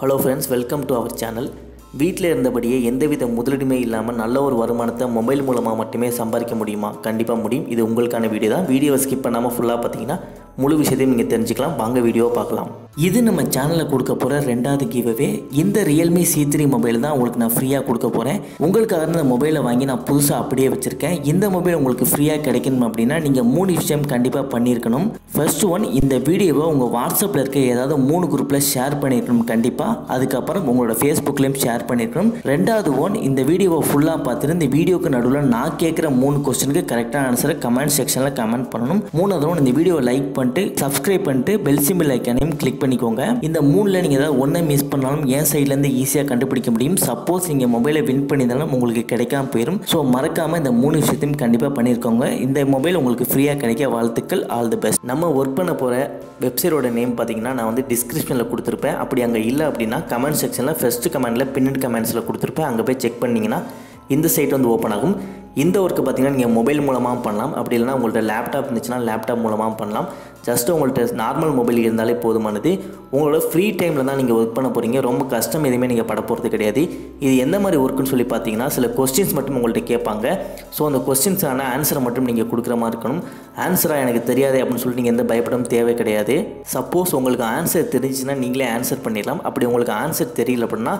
Hello friends welcome to our channel வீட்டில் இருந்தபடியே எந்தவித முதலீடுமே இல்லாமல் நல்ல ஒரு வருமானத்தை மொபைல் மூலமாக மட்டுமே சம்பாதிக்க முடியுமா? கண்டிப்பாக முடியும். இது உங்களுக்கான வீடியோ தான். வீடியோவை ஸ்கிப் பண்ணாமல் ஃபுல்லாக பார்த்தீங்கன்னா முழு விஷயத்தையும் நீங்கள் தெரிஞ்சுக்கலாம். வாங்க வீடியோ பார்க்கலாம். இது நம்ம சேனலில் கொடுக்க போகிற ரெண்டாவது கிவ்வே இந்த ரியல்மி சி த்ரீ மொபைல் தான் உங்களுக்கு நான் ஃப்ரீயாக கொடுக்க போகிறேன் உங்களுக்காக இந்த மொபைலை வாங்கி நான் புதுசாக அப்படியே வச்சுருக்கேன். இந்த மொபைல் உங்களுக்கு ஃப்ரீயாக கிடைக்கணும் அப்படின்னா நீங்கள் மூணு விஷயம் கண்டிப்பாக பண்ணியிருக்கணும். ஃபர்ஸ்ட் ஒன் இந்த வீடியோவை உங்கள் வாட்ஸ்அப்பில் இருக்க ஏதாவது மூணு குரூப்பில் ஷேர் பண்ணியிருக்கணும் கண்டிப்பாக அதுக்கப்புறம் உங்களோட ஃபேஸ்புக்லேயும் ஷேர் பண்ணியிருக்கணும். ரெண்டாவது ஒன் இந்த வீடியோவை ஃபுல்லாக பார்த்துட்டு இந்த வீடியோக்கு நடுவில் நான் கேட்குற மூணு கொஸ்டினுக்கு கரெக்டான ஆன்சரை கமெண்ட் செக்ஷனில் கமெண்ட் பண்ணணும். மூணாவது ஒன் இந்த வீடியோவை லைக் பண்ணி பண்ணிட்டு சப்ஸ்கிரைப் பண்ணிட்டு பெல் சிம்பிள் ஐக்கானையும் கிளிக் பண்ணிக்கோங்க. இந்த மூணில் நீங்கள் ஏதாவது ஒன்றை மிஸ் பண்ணாலும் என் சைட்லேருந்து ஈஸியாக கண்டுபிடிக்க முடியும். சப்போஸ் நீங்கள் மொபைலை வின் பண்ணியிருந்தாலும் உங்களுக்கு கிடைக்காம போயிடும் ஸோ மறக்காமல் இந்த மூணு விஷயத்தையும் கண்டிப்பாக பண்ணியிருக்கோங்க இந்த மொபைல் உங்களுக்கு ஃப்ரீயாக கிடைக்க வாழ்த்துக்கள். ஆல் தி பெஸ்ட் நம்ம ஒர்க் பண்ண போகிற வெப்சைட்டோட நேம் பார்த்தீங்கன்னா நான் வந்து டிஸ்கிரிப்ஷனில் கொடுத்துருப்பேன். அப்படி அங்கே இல்லை அப்படின்னா கமெண்ட் செக்ஷனில் ஃபஸ்ட்டு கமெண்டில் பின்னட் கமெண்ட்ஸில் கொடுத்துருப்பேன். அங்கே போய் செக் பண்ணிங்கன்னா இந்த சைட் வந்து ஓப்பன் ஆகும். இந்த ஒர்க்கு பார்த்தீங்கன்னா நீங்கள் மொபைல் மூலமாக பண்ணலாம். அப்படி இல்லைனா உங்கள்கிட்ட லேப்டாப் இருந்துச்சுன்னா லேப்டாப் மூலமாக பண்ணலாம். ஜஸ்ட் உங்கள்கிட்ட நார்மல் மொபைல் இருந்தாலே போதுமானது. உங்களோட ஃப்ரீ டைமில் தான் நீங்கள் ஒர்க் பண்ண போகிறீங்க ரொம்ப கஷ்டம் எதுவுமே நீங்கள் பட போகிறது கிடையாது. இது எந்த மாதிரி ஒர்க்குன்னு சொல்லி பார்த்தீங்கன்னா சில கொஸ்டின்ஸ் மட்டும் உங்கள்கிட்ட கேட்பாங்க. ஸோ அந்த கொஸ்டின்ஸான ஆன்சரை மட்டும் நீங்கள் கொடுக்குற மாதிரி இருக்கணும். ஆன்சராக எனக்கு தெரியாது அப்படின்னு சொல்லிட்டு நீங்கள் எந்த பயப்படும் தேவை கிடையாது. சப்போஸ் உங்களுக்கு ஆன்சர் தெரிஞ்சுன்னா நீங்களே ஆன்சர் பண்ணிடலாம். அப்படி உங்களுக்கு ஆன்சர் தெரியல அப்படின்னா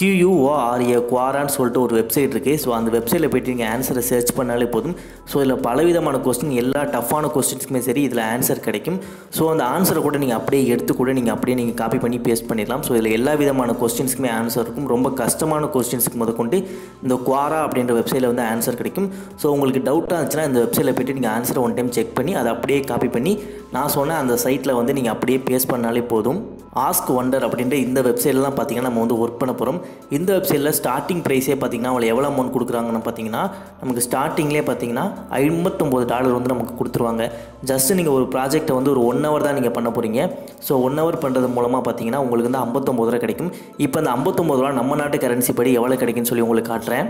கியூஓஆர்ஏ குவாரான்னு சொல்லிட்டு ஒரு வெப்சைட் இருக்குது ஸோ அந்த வெப்சைட்டில் போய்ட்டு நீங்கள் ஆன்சரை சர்ச் பண்ணாலே போதும். ஸோ இதில் பலவிதமான கொஸ்டின் எல்லா டஃப்பான கொஸ்டின்ஸ்க்குமே சரி இதில் ஆன்சர் கிடைக்கும். ஸோ அந்த ஆன்சரை கூட நீங்கள் அப்படியே எடுத்து கூட நீங்கள் அப்படியே நீங்கள் காப்பி பண்ணி பேஸ்ட் பண்ணிடலாம். ஸோ இதில் எல்லா விதமான கொஸ்டின்ஸ்க்குமே ஆன்சர் இருக்கும். ரொம்ப கஷ்டமான கொஸ்டின்ஸ்க்கு முதற்கொண்டு இந்த குவாரா அப்படின்ற வெப்சைட்டில் வந்து ஆன்சர் கிடைக்கும். ஸோ உங்களுக்கு டவுட்டாக இருந்துச்சுன்னா இந்த வெப்சைட்டில் போய்ட்டு நீங்கள் ஆன்சரை ஒன் டைம் செக் பண்ணி அதை அப்படியே காப்பி பண்ணி நான் சொன்ன அந்த சைட்டில் வந்து நீங்கள் அப்படியே பேஸ்ட் பண்ணாலே போதும். ஆஸ்க் ஒண்டர் அப்படின்ற இந்த வெப்சைட்டில் தான் பார்த்தீங்கன்னா நம்ம வந்து ஒர்க் பண்ண போகிறோம் இந்த வெப்சைட்டில் ஸ்டார்டிங் ப்ரைஸே பார்த்தீங்கன்னா அவளை எவ்வளோ அமௌண்ட் கொடுக்குறாங்கன்னு பார்த்தீங்கன்னா நமக்கு ஸ்டார்டிங்லேயே பார்த்திங்கன்னா ஐம்பத்தொம்போது டாலர் வந்து நமக்கு கொடுத்துருவாங்க. ஜஸ்ட்டு நீங்கள் ஒரு ப்ராஜெக்ட்டை வந்து ஒரு ஒன் ஹவர் தான் நீங்கள் பண்ண போகிறீங்க ஸோ ஒன் ஹவர் பண்ணுறது மூலமாக பார்த்தீங்கன்னா உங்களுக்கு வந்து ஐம்பத்தொம்போது ரூபா கிடைக்கும். இப்போ அந்த ஐம்பத்தொம்போது ரூபா நம்ம நாட்டு கரன்சி படி எவ்வளோ கிடைக்குன்னு சொல்லி உங்களுக்கு காட்டுறேன்.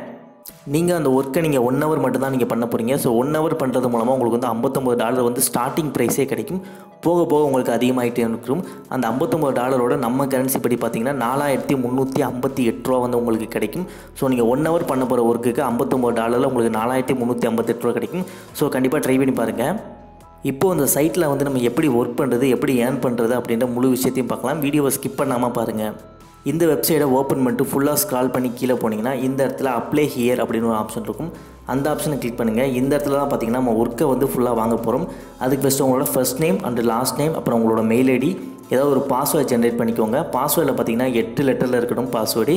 நீங்கள் அந்த ஒர்க்கை நீங்கள் ஒன் ஹவர் மட்டும் தான் நீங்கள் பண்ண போகிறீங்க ஸோ ஒன் ஹவர் பண்ணுறது மூலமாக உங்களுக்கு வந்து ஐம்பத்தொம்பது டாலர் வந்து ஸ்டார்டிங் ப்ரைஸே கிடைக்கும். போக போக உங்களுக்கு அதிகமாகிட்டே இருக்கும். அந்த ஐம்பத்தொம்பது டாலரோட நம்ம கரன்சி படி பார்த்தீங்கன்னா நாலாயிரத்தி முந்நூற்றி ஐம்பத்தி எட்டு ரூபா வந்து உங்களுக்கு கிடைக்கும். ஸோ நீங்கள் ஒன் ஹவர் பண்ண போகிற ஒர்க்குக்கு ஐம்பத்தொம்பது டாலரில் உங்களுக்கு நாலாயிரத்தி முந்நூற்றி ஐம்பத்தெட்டு ரூபா கிடைக்கும். ஸோ கண்டிப்பாக ட்ரை பண்ணி பாருங்கள் இப்போது அந்த சைட்டில் வந்து நம்ம எப்படி ஒர்க் பண்ணுறது எப்படி ஏர்ன் பண்ணுறது அப்படின்ற முழு விஷயத்தையும் பார்க்கலாம். வீடியோவை ஸ்கிப் பண்ணாமல் பாருங்கள் இந்த வெப்சைட்டை ஓப்பன் பண்ணிட்டு ஃபுல்லாக ஸ்க்ரால் பண்ணி கீழே போனீங்கன்னா இந்த இடத்துல அப்ளை ஹியர் அப்படின்னு ஒரு ஆப்ஷன் இருக்கும். அந்த ஆப்ஷனை கிளிக் பண்ணுங்கள் இந்த இடத்துல தான் பார்த்தீங்கன்னா நம்ம ஒர்க்கை வந்து ஃபுல்லாக வாங்க போகிறோம் அதுக்கு ஃபஸ்ட்டு உங்களோட first name and last name அப்புறம் உங்களோட மெயில் ஐடி ஏதாவது ஒரு பாஸ்வேர்டு ஜென்ரேட் பண்ணிக்கோங்க. பாஸ்வேர்டில் பார்த்தீங்கன்னா எட்டு லெட்டரில் இருக்கட்டும் பாஸ்வேர்டு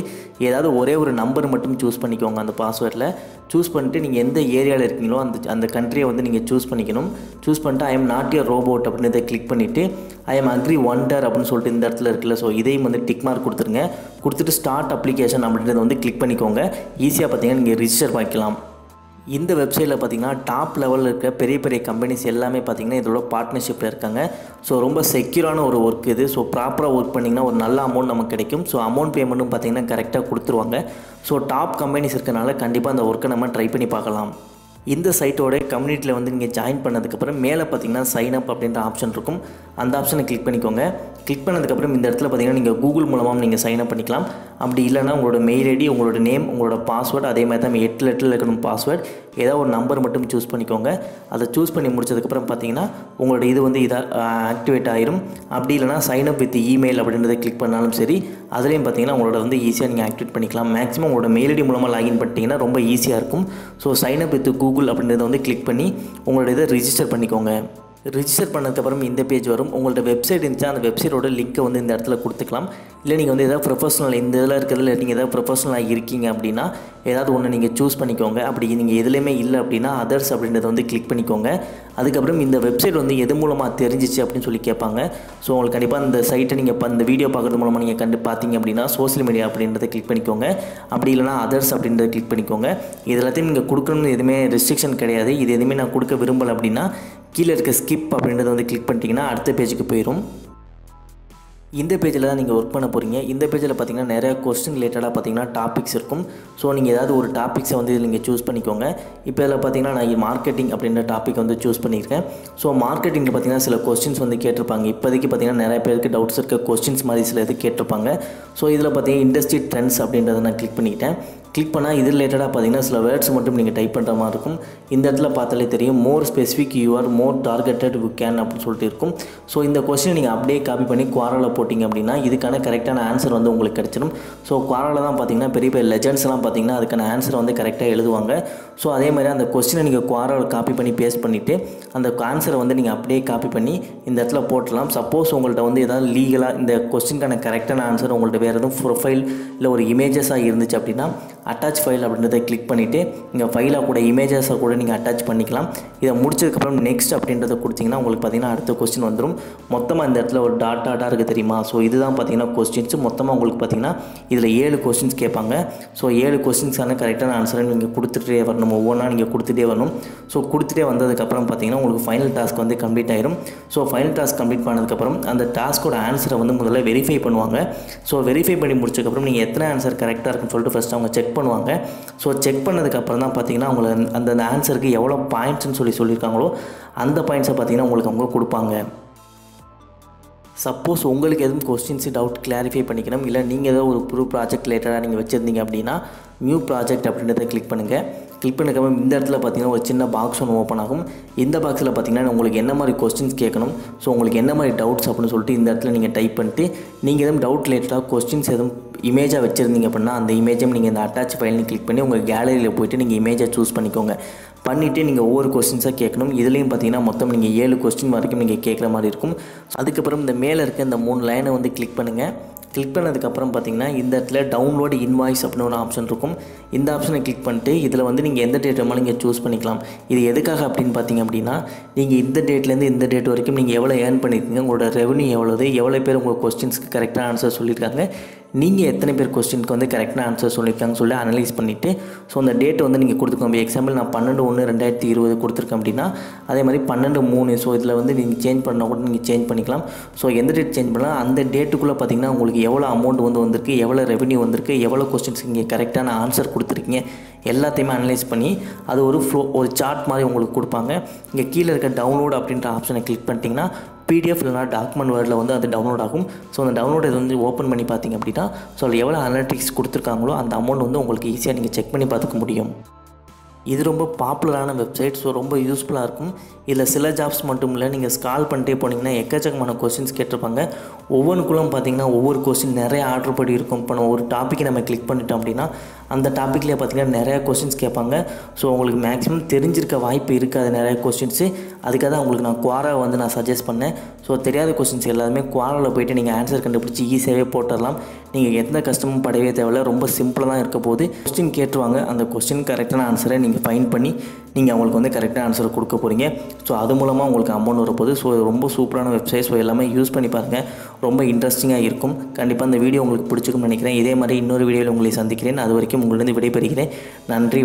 ஏதாவது ஒரே ஒரு நம்பர் மட்டும் சூஸ் பண்ணிக்கோங்க அந்த பாஸ்வேர்டில் சூஸ் பண்ணிட்டு நீங்கள் எந்த ஏரியாவில் இருக்கீங்களோ அந்த அந்த கண்ட்ரியை வந்து நீங்கள் சூஸ் பண்ணிக்கணும். சூஸ் பண்ணிட்டு I am not a robot அப்படின்னு இதை கிளிக் பண்ணிவிட்டு ஐ எம் அக்ரி ஒண்டர் அப்படின்னு சொல்லிட்டு இந்த இடத்துல இருக்குல்ல ஸோ இதையும் வந்து டிக் மார்க் கொடுத்துருங்க. கொடுத்துட்டு ஸ்டார்ட் அப்ளிகேஷன் அப்படின்றத வந்து கிளிக் பண்ணிக்கோங்க. ஈஸியாக பார்த்தீங்கன்னா நீங்கள் ரிஜிஸ்டர் பண்ணிக்கலாம். இந்த வெப்சைட்டில் பார்த்தீங்கன்னா டாப் லெவலில் இருக்க பெரிய பெரிய கம்பெனிஸ் எல்லாமே பார்த்தீங்கன்னா இதோட பார்ட்னர்ஷிப்பில் இருக்காங்க. ஸோ ரொம்ப செக்யூரான ஒரு ஒர்க் இது. ஸோ ப்ராப்பராக ஒர்க் பண்ணிங்கன்னா ஒரு நல்ல அமௌண்ட் நமக்கு கிடைக்கும். ஸோ அமௌண்ட் பேமெண்ட்டும் பார்த்தீங்கன்னா கரெக்டாக கொடுத்துருவாங்க. ஸோ டாப் கம்பெனிஸ் இருக்கனால கண்டிப்பாக அந்த ஒர்க்கை நம்ம ட்ரை பண்ணி பார்க்கலாம். இந்த சைட்டோட கம்யூனிட்டியில் வந்து நீங்கள் ஜாயின் பண்ணதுக்கப்புறம் மேலே பார்த்தீங்கன்னா சைன் அப் அப்படின்ற ஆப்ஷன் இருக்கும். அந்த ஆப்ஷனை கிளிக் பண்ணிக்கோங்க. கிளிக் பண்ணதுக்கப்புறம் இந்த இடத்துல பார்த்தீங்கன்னா நீங்கள் கூகுள் மூலமாக நீங்கள் சைன் அப் பண்ணிக்கலாம். அப்படி இல்லைனா உங்களோட மெயில் ஐடி உங்களோட நேம் உங்களோட பாஸ்வேர்டு அதே மாதிரி தான் எட்டு லெட்டரில் இருக்கணும் பாஸ்வேர்டு ஏதோ ஒரு நம்பர் மட்டும் சூஸ் பண்ணிக்கோங்க. அதை சூஸ் பண்ணி முடிச்சதுக்கப்புறம் பார்த்தீங்கன்னா உங்களோட இது வந்து இதாக ஆக்டிவேட் ஆயிரும். அப்படி இல்லைனா சைன் அப் வித் இமெயில் அப்படின்றத கிளிக் பண்ணாலும் சரி அதுலேயும் பார்த்தீங்கன்னா உங்களோட வந்து ஈஸியாக நீங்கள் ஆக்டிவேட் பண்ணிக்கலாம். மேக்ஸிமம் உங்களோட மெயில் ஐடி மூலமாக லாகின் பண்ணிட்டீங்கன்னா ரொம்ப ஈஸியாக இருக்கும். So sign up with Google அப்படின்றத வந்து கிளிக் பண்ணி உங்களோட இதை ரிஜிஸ்டர் பண்ணிக்கோங்க. ரிஜிஸ்டர் பண்ணதுக்கப்புறம் இந்த பேஜ் வரும். உங்கள்ட்ட வெப்சைட் இருந்துச்சா அந்த வெப்சைட்டோட லிங்க்கை வந்து இந்த இடத்துல கொடுத்துக்கலாம். இல்லை நீங்கள் வந்து எதாவது ப்ரொஃபஷனல் இந்த இதில் இருக்கிறதுல நீங்கள் எதாவது ப்ரொஃபஷனலாக இருக்கீங்க அப்படின்னா ஏதாவது ஒன்று நீங்கள் சூஸ் பண்ணிக்கோங்க. அப்படி நீங்கள் எதுலேயுமே இல்லை அப்படின்னா அதர்ஸ் அப்படின்றத வந்து கிளிக் பண்ணிக்கோங்க. அதுக்கப்புறம் இந்த வெப்சைட் வந்து எது மூலமாக தெரிஞ்சிச்சு அப்படின்னு சொல்லி கேட்பாங்க. ஸோ உங்களுக்கு கண்டிப்பாக இந்த சைட்டை நீங்கள் இப்போ இந்த வீடியோ பார்க்குறது மூலமாக நீங்கள் கண்டு பார்த்தீங்க அப்படின்னா சோசியல் மீடியா அப்படின்றத கிளிக் பண்ணிக்கோங்க. அப்படி இல்லைனா அதர்ஸ் அப்படின்றத கிளிக் பண்ணிக்கோங்க. இது எல்லாத்தையும் நீங்கள் கொடுக்கணும்னு எதுவுமே ரெஸ்ட்ரிக்ஷன் கிடையாது. இது எதுவுமே நான் கொடுக்க விரும்பலை அப்படின்னா கீழே இருக்க ஸ்கிப் அப்படின்றத வந்து கிளிக் பண்ணிட்டீங்கன்னா அடுத்த பேஜுக்கு போயிடும் இந்த பேஜில் தான் நீங்கள் ஒர்க் பண்ண போகிறீங்க இந்த பேஜில் பார்த்தீங்கன்னா நிறைய கொஸ்டின் ரிலேட்டடாக பார்த்தீங்கன்னா டாபிக்ஸ் இருக்கும். ஸோ நீங்கள் ஏதாவது ஒரு டாபிக்ஸை வந்து இதில் நீங்கள் சூஸ் பண்ணிக்கோங்க. இப்போ இதில் பார்த்தீங்கன்னா நான் மார்க்கெட்டிங் அப்படின்ற டாபிக் வந்து சூஸ் பண்ணியிருக்கேன். ஸோ மார்க்கெட்டிங்கில் பார்த்தீங்கன்னா சில கொஸ்டின்ஸ் வந்து கேட்டிருப்பாங்க. இப்போதைக்கு பார்த்தீங்கன்னா நிறைய பேருக்கு டவுட்ஸ் இருக்க கொஸ்டின்ஸ் மாதிரி சில இது கேட்டிருப்பாங்க. ஸோ இதில் பார்த்தீங்கன்னா இண்டஸ்ட்ரி ட்ரெண்ட்ஸ் அப்படின்றத நான் கிளிக் பண்ணிக்கிட்டேன். கிளிக் பண்ணால் இது ரிலேட்டடாக பார்த்தீங்கன்னா சில வேர்ட்ஸ் மட்டும் நீங்கள் டைப் பண்ணுற மாதிரி இருக்கும். இந்த இடத்துல பார்த்தாலே தெரியும் more specific you are more targeted you can அப்படின்னு சொல்லிட்டு இருக்கும். ஸோ இந்த கொஸ்டின் நீங்கள் அப்படியே காப்பி பண்ணி குவாரில் போட்டிங்க அப்படின்னா இதுக்கான கரெக்டான ஆன்சர் வந்து உங்களுக்கு கிடச்சிடும் ஸோ குவாரில் தான் பார்த்தீங்கன்னா பெரிய பெரிய லெஜண்ட்ஸ்லாம் பார்த்தீங்கன்னா அதுக்கான ஆன்சர் வந்து கரெக்டாக எழுதுவாங்க. ஸோ அதே மாதிரி அந்த கொஸ்டினை நீங்கள் குவாரில் காப்பி பண்ணி பேஸ்ட் பண்ணிவிட்டு அந்த ஆன்சரை வந்து நீங்கள் அப்படியே காப்பி பண்ணி இந்த இடத்துல போட்டுடலாம். சப்போஸ் உங்கள்கிட்ட வந்து ஏதாவது லீகலாக இந்த கொஸ்டினுக்கான கரெக்டான ஆன்சர் உங்கள்கிட்ட வேறு எதுவும் ப்ரொஃபைல் இல்லை ஒரு இமேஜஸாக இருந்துச்சு அப்படின்னா அட்டாச் ஃபைல் அப்படின்றத கிளிக் பண்ணிவிட்டு இங்கே ஃபைலாக கூட இமேஜஸை கூட நீங்கள் அட்டாச் பண்ணிக்கலாம். இதை முடிச்சதுக்கப்புறம் நெக்ஸ்ட் அப்படின்றத கொடுத்தீங்கன்னா உங்களுக்கு பார்த்தீங்கன்னா அடுத்த கொஸ்டின் வந்துடும் மொத்தமாக இந்த இடத்துல ஒரு டாட் டாட்டாக இருக்குது தெரியுமா? ஸோ இதுதான் பார்த்தீங்கன்னா கொஸ்டின்ஸ் மொத்தமாக உங்களுக்கு பார்த்தீங்கன்னா இதில் ஏழு கொஸ்டின்ஸ் கேட்பாங்க. ஸோ ஏழு கொஸ்டின்ஸான கரெக்டான ஆன்சரை நீங்கள் கொடுத்துட்டே வரணும். ஒவ்வொன்றா நீங்கள் கொடுத்துட்டே வரணும். ஸோ கொடுத்துட்டே வந்ததுக்கப்புறம் பார்த்தீங்கன்னா உங்களுக்கு ஃபைனல் டாஸ்க் வந்து கம்ப்ளீட் ஆயிரும். ஸோ ஃபைனல் டாஸ்க் கம்ப்ளீட் பண்ணதுக்கப்புறம் அந்த டாஸ்க்கோட ஆன்சரை வந்து முதல்ல வெரிஃபை பண்ணுவாங்க. ஸோ வெரிஃபை பண்ணி முடிச்சதுக்கப்புறம் நீங்கள் எத்தனை ஆன்சர் கரெக்டாக இருக்குன்னு சொல்லிட்டு ஃபஸ்ட் அவங்க செக் பண்ணுவாங்க. ஸோ செக் பண்ணதுக்கப்புறம் தான் பார்த்தீங்கன்னா அவங்கள அந்த அந்த ஆன்சருக்கு எவ்வளோ பாயிண்ட்ஸ்னு சொல்லி சொல்லியிருக்காங்களோ அந்த பாயிண்ட்ஸை பார்த்தீங்கன்னா உங்களுக்கு அவங்க கொடுப்பாங்க. சப்போஸ் உங்களுக்கு எதுவும் கொஸ்டின்ஸு டவுட் கிளாரிஃபை பண்ணிக்கணும். இல்லை நீங்கள் ஏதோ ஒரு புது ப்ராஜெக்ட் ரிலேட்டடாக நீங்கள் வச்சுருந்தீங்க அப்படின்னா நியூ ப்ராஜெக்ட் அப்படின்றத கிளிக் பண்ணுங்கள் கிளிக் பண்ணக்கப்புறம் இந்த இடத்துல பார்த்தீங்கன்னா ஒரு சின்ன பாக்ஸ் ஒன்று ஓப்பன் ஆகும். இந்த பாக்ஸில் பார்த்தீங்கன்னா உங்களுக்கு என்ன மாதிரி கொஸ்டின்ஸ் கேட்கணும்? ஸோ உங்களுக்கு என்ன மாதிரி டவுட்ஸ் அப்படின்னு சொல்லிட்டு இந்த இடத்துல நீங்கள் டைப் பண்ணிட்டு நீங்கள் எதுவும் டவுட் ரிலேட்டடாக கொஸ்டின்ஸ் எதுவும் இமேஜாக வச்சுருந்தீங்க அப்படின்னா அந்த இமேஜும் நீங்கள் இந்த அட்டாச் ஃபைல்னு கிளிக் பண்ணி உங்கள் கேலரியில் போய்ட்டு நீங்கள் இமேஜை சூஸ் பண்ணிக்கோங்க. பண்ணிவிட்டு நீங்கள் ஒவ்வொரு கொஸ்டின்ஸாக கேட்கணும். இதுலேயும் பார்த்தீங்கன்னா மொத்தம் நீங்கள் ஏழு கொஸ்டின் வரைக்கும் நீங்கள் கேட்குற மாதிரி இருக்கும். அதுக்கப்புறம் இந்த மேலே இருக்க இந்த மூணு லைனை வந்து கிளிக் பண்ணுங்கள் கிளிக் பண்ணதுக்கப்புறம் பார்த்தீங்கன்னா இந்த இடத்துல டவுன்லோடு இன்வாய்ஸ் அப்படின்னு ஒரு ஆப்ஷன் இருக்கும். இந்த ஆப்ஷனை கிளிக் பண்ணிட்டு இதில் வந்து நீங்கள் எந்த டேட் வேணாலும் நீங்கள் சூஸ் பண்ணிக்கலாம். இது எதுக்காக அப்படின்னு பார்த்தீங்க அப்படின்னா நீங்கள் இந்த டேட்லேருந்து இந்த டேட் வரைக்கும் நீங்கள் எவ்வளோ ஏர்ன் பண்ணியிருக்கீங்க உங்களோட ரெவன்யூ எவ்வளோது எவ்வளோ பேர் உங்கள் கொஸ்டின்ஸ்க்கு கரெக்டாக ஆன்சர் சொல்லியிருக்காங்க. நீங்கள் எத்தனை பேர் கொஸ்டினுக்கு வந்து கரெக்டான ஆன்சர் சொல்லியிருக்காங்கன்னு சொல்லி அனலைஸ் பண்ணிவிட்டு ஸோ அந்த டேட்டை வந்து நீங்கள் கொடுத்துக்கோங்க. எக்ஸாம்பிள் நான் பன்னெண்டு ஒன்று ரெண்டாயிரத்தி இருபது கொடுத்துருக்கேன் அப்படின்னா அதே மாதிரி பன்னெண்டு மூணு ஸோ இதில் வந்து நீங்கள் சேஞ்ச் பண்ணால் கூட நீங்கள் சேஞ்ச் பண்ணிக்கலாம். ஸோ எந்த டேட் சேஞ்ச் பண்ணலாம்? அந்த டேட்டுக்குள்ளே பார்த்தீங்கன்னா உங்களுக்கு எவ்வளோ அமௌண்ட் வந்து வந்திருக்கு எவ்வளோ ரெவன்யூ வந்திருக்கு எவ்வளோ கொஸ்டின்ஸ் நீங்கள் கரெக்டான ஆன்சர் கொடுத்துருக்கீங்க எல்லாத்தையுமே அனலைஸ் பண்ணி அது ஒரு ஃப்ளோ ஒரு சார்ட் மாதிரி உங்களுக்கு கொடுப்பாங்க. இங்கே கீழே இருக்க டவுன்லோட் அப்படின்ற ஆப்ஷனை கிளிக் பண்ணிட்டீங்கன்னா பிடிஎஃப் இல்லைனா டாக்குமெண்ட் வேர்டில் வந்து அது டவுன்லோட் ஆகும். ஸோ அந்த டவுன்லோட் இது வந்து ஓப்பன் பண்ணி பார்த்தீங்க அப்படின்னா ஸோ அதில் எவ்வளோ அனலிட்டிக்ஸ் கொடுத்துருக்காங்களோ அந்த அமௌண்ட் வந்து உங்களுக்கு ஈஸியாக நீங்கள் செக் பண்ணி பார்த்துக்க முடியும். இது ரொம்ப பாப்புலரான வெப்சைட் ஸோ ரொம்ப யூஸ்ஃபுல்லாக இருக்கும். இதில் சில ஜாப்ஸ் மட்டும் இல்லை நீங்கள் ஸ்கால் பண்ணிட்டே போனீங்கன்னா எக்கச்சக்கமான கொஸ்டின்ஸ் கேட்டிருப்பாங்க. ஒவ்வொன்றுக்குள்ளும் பார்த்தீங்கன்னா ஒவ்வொரு கொஸ்டின் நிறைய ஆர்டர் படி இருக்கும். இப்போ நம்ம ஒரு டாப்பிக்கை நம்ம கிளிக் பண்ணிட்டோம் அப்படின்னா அந்த டாப்பிக்லேயே பார்த்தீங்கன்னா நிறையா கொஸ்டின்ஸ் கேட்பாங்க. ஸோ உங்களுக்கு மேக்ஸிமம் தெரிஞ்சிருக்க வாய்ப்பு இருக்காது நிறைய கொஸ்டின்ஸு அதுக்காக தான் உங்களுக்கு நான் குவாரா வந்து நான் சஜஸ்ட் பண்ணேன். ஸோ தெரியாத கொஸ்டின்ஸ் எல்லாருமே குவாராவில் போயிட்டு நீங்கள் ஆன்சர் கண்டுபிடிச்சி ஈஸியாகவே போட்டுடலாம். நீங்கள் எந்த கஷ்டமும் படவே தேவையில்ல. ரொம்ப சிம்பிளாக தான் இருக்க போது கொஸ்டின் கேட்டுருவாங்க. அந்த கொஸ்டின் கரெக்டான ஆன்சரை நீங்கள் ஃபைன் பண்ணி நீங்கள் அவங்களுக்கு வந்து கரெக்டான ஆன்சர் கொடுக்க போகிறீங்க ஸோ அது மூலமாக உங்களுக்கு அமௌண்ட் வரப்போகுது. ஸோ ரொம்ப சூப்பரான வெப்சைட் ஸோ எல்லாமே யூஸ் பண்ணி பாருங்கள் ரொம்ப இன்ட்ரெஸ்டிங்காக இருக்கும். கண்டிப்பாக அந்த வீடியோ உங்களுக்கு பிடிச்சிக்கும்னு நினைக்கிறேன். இதே மாதிரி இன்னொரு வீடியோவில் உங்களை சந்திக்கிறேன். அது வரைக்கும் உங்களிருந்து விடைபெறுகிறேன். நன்றி